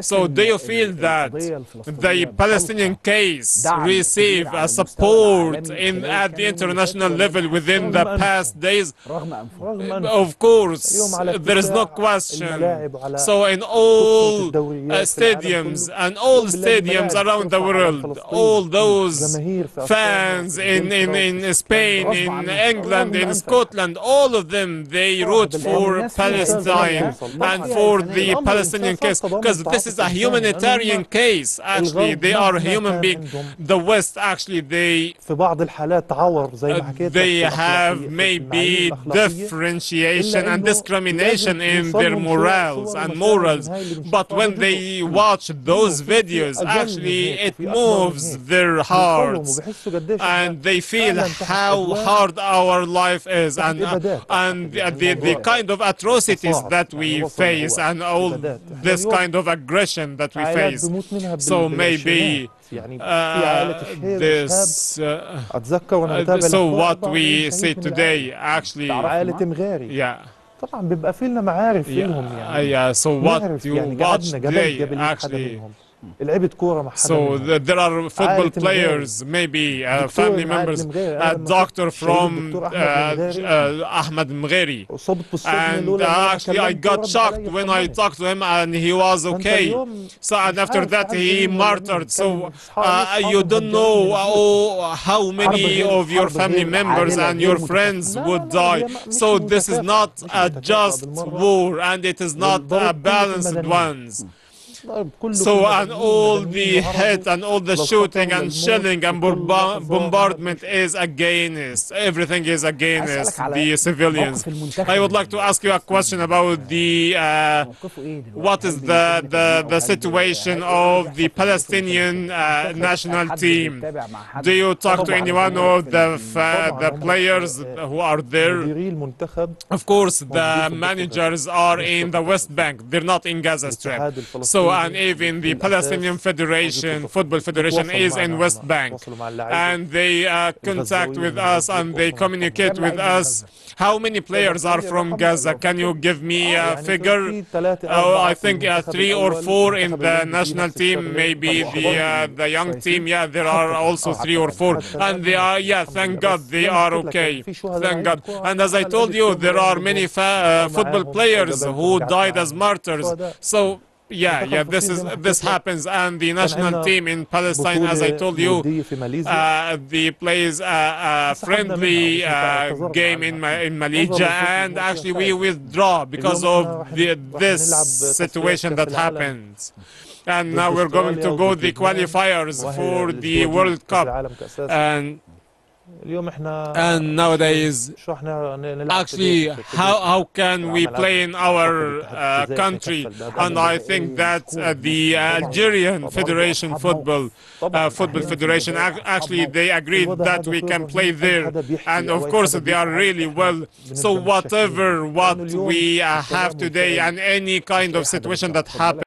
So do you feel that the Palestinian case received a support in at the international level within the past days? Of course, there is no question. So in all uh, stadiums and all stadiums around the world, all those fans in, in, in Spain, in England, in Scotland, all of them, they root for Palestine and for the Palestinian case because this this is a humanitarian case. Actually, they are human beings. The West, actually, they uh, they have maybe differentiation and discrimination in their morals and morals. But when they watch those videos, actually, it moves their hearts. and they feel how hard our life is and uh, and the, the kind of atrocities that we face and all this kind of aggression that we عائلات face. بموت منها بال- So maybe بالعشرينات. يعني في عائلة uh, شهير وشهاب this uh, اتذكر وانا uh, بتابع so الأخبار what 44 we شهيد say من today العائلة. actually عائلة مغاري yeah طبعا بيبقى في لنا معارف yeah لهم uh, يعني yeah so what نعرف you يعني watch قعدنا قبل today قبل حدا actually منهم لعبت كورة مع حدا So منهم th- there are football عائلة المغاري. players, maybe uh, دكتور family من عائلة members, المغاري. a أنا لما doctor شفت شهيد from الدكتور uh, أحمد المغاري uh, Ahmed Mgheri. أصبت بالصدمة And الأولى uh, لما أنا actually, I كلمته got ورد shocked علي when I طمني. talked to him, and he was فأنت okay. اليوم So and مش after عارف that, تعرف he مين ولا مين. martyred. So كلم أصحابي، uh, أصحابي you don't know مهجرين. uh, how many غير- of your حرب family غير members عادلة، and غير your متكافئة. friends لا، would لا، هي die. م- مش So this is متكافئة. not مش a متكافئة just بالمرة. war, and it is not والضرب a كله في balanced المدنيين. so and all the hit and all the shooting and shelling and bombardment is against, everything is against the civilians. I would like to ask you a question about the, uh, what is the, the, the situation of the Palestinian uh, national team? Do you talk to anyone of the, uh, the players who are there? Of course, the managers are in the West Bank, they're not in Gaza Strip. So and even the Palestinian Federation, Football Federation is in West Bank. And they uh, contact with us and they communicate with us. How many players are from Gaza? Can you give me a figure? Oh, I think uh, three or four in the national team, maybe the, uh, the young team. Yeah, there are also three or four. And they are, yeah, thank God, they are okay. Thank God. And as I told you, there are many uh, football players who died as martyrs. So yeah yeah this is this happens. And the national team in Palestine as I told you uh, the plays a, a friendly uh, game in Ma in Malaysia and actually we withdraw because of the, this situation that happens. And now we're going to go the qualifiers for the World Cup. And and nowadays, actually, how, how can we play in our uh, country? And I think that uh, the Algerian Federation Football uh, Football Federation actually they agreed that we can play there, and of course they are really well. So whatever what we uh, have today and any kind of situation that happens.